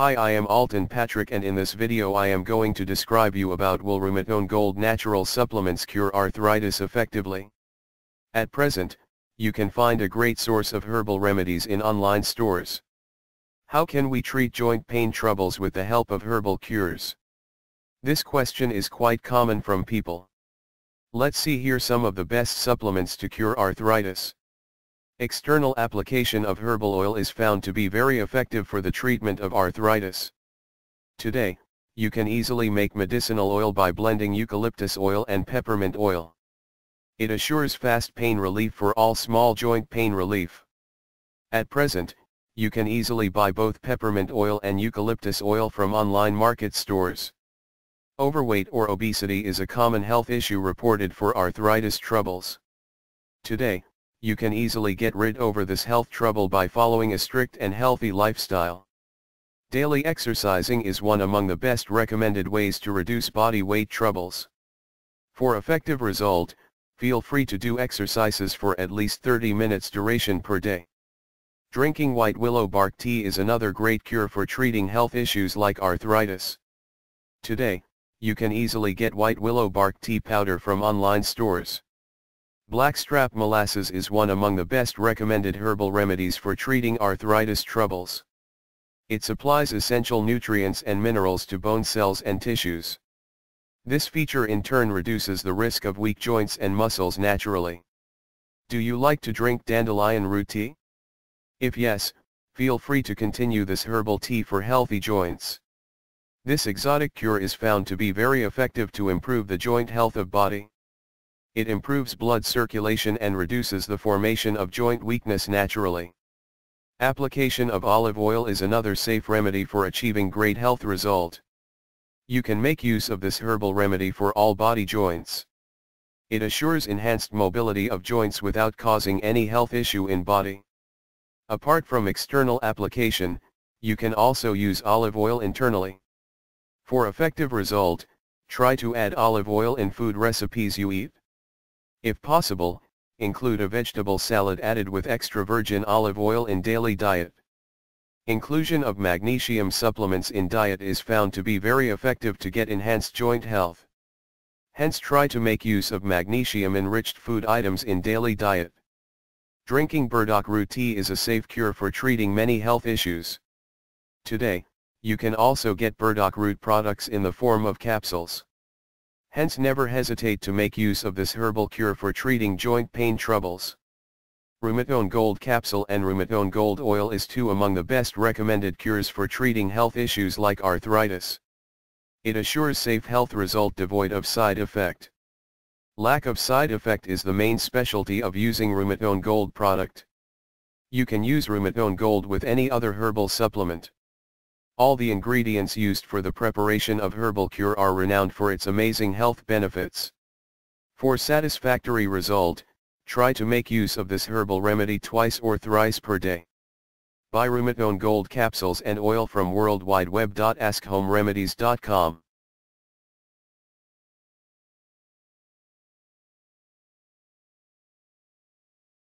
Hi I am Alton Patrick and in this video I am going to describe you about will Rumatone Gold natural supplements cure arthritis effectively. At present, you can find a great source of herbal remedies in online stores. How can we treat joint pain troubles with the help of herbal cures? This question is quite common from people. Let's see here some of the best supplements to cure arthritis. External application of herbal oil is found to be very effective for the treatment of arthritis. Today, you can easily make medicinal oil by blending eucalyptus oil and peppermint oil. It assures fast pain relief for all small joint pain relief. At present, you can easily buy both peppermint oil and eucalyptus oil from online market stores. Overweight or obesity is a common health issue reported for arthritis troubles. Today, you can easily get rid over this health trouble by following a strict and healthy lifestyle. Daily exercising is one among the best recommended ways to reduce body weight troubles. For effective result, feel free to do exercises for at least 30 minutes duration per day. Drinking white willow bark tea is another great cure for treating health issues like arthritis. Today, you can easily get white willow bark tea powder from online stores. Blackstrap molasses is one among the best recommended herbal remedies for treating arthritis troubles. It supplies essential nutrients and minerals to bone cells and tissues. This feature in turn reduces the risk of weak joints and muscles naturally. Do you like to drink dandelion root tea? If yes, feel free to continue this herbal tea for healthy joints. This exotic cure is found to be very effective to improve the joint health of body. It improves blood circulation and reduces the formation of joint weakness naturally. Application of olive oil is another safe remedy for achieving great health result. You can make use of this herbal remedy for all body joints. It assures enhanced mobility of joints without causing any health issue in body. Apart from external application, you can also use olive oil internally. For effective result, try to add olive oil in food recipes you eat. If possible, include a vegetable salad added with extra virgin olive oil in daily diet. Inclusion of magnesium supplements in diet is found to be very effective to get enhanced joint health. Hence try to make use of magnesium-enriched food items in daily diet. Drinking burdock root tea is a safe cure for treating many health issues. Today, you can also get burdock root products in the form of capsules. Hence never hesitate to make use of this herbal cure for treating joint pain troubles. Rumatone Gold Capsule and Rumatone Gold Oil is two among the best recommended cures for treating health issues like arthritis. It assures safe health result devoid of side effect. Lack of side effect is the main specialty of using Rumatone Gold product. You can use Rumatone Gold with any other herbal supplement. All the ingredients used for the preparation of herbal cure are renowned for its amazing health benefits. For satisfactory result, try to make use of this herbal remedy twice or thrice per day. Buy Rumatone Gold capsules and oil from worldwideweb.askhomeremedies.com.